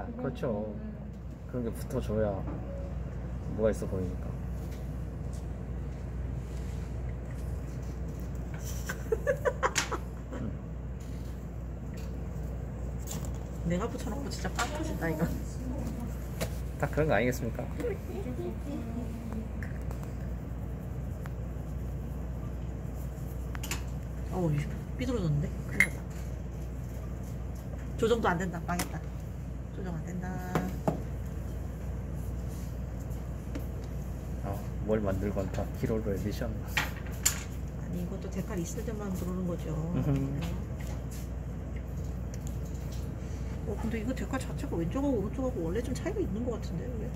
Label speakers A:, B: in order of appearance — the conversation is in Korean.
A: 아 그렇죠. 그런 게 붙어줘야 뭐가 있어 보이니까.
B: 내가 붙여놓고 진짜 빵 터진다 이거.
A: 다 그런 거 아니겠습니까?
B: 어우 삐뚤어졌는데? 큰일 났다. 조정도 안 된다. 망했다 조정 안 된다
A: 어, 뭘 만들건 다 키로로 에디션
B: 아니 이것도 데칼 있을 때만 그러는 거죠. 어 근데 이거 데칼 자체가 왼쪽하고 오른쪽하고 원래 좀 차이가 있는 것 같은데 왜?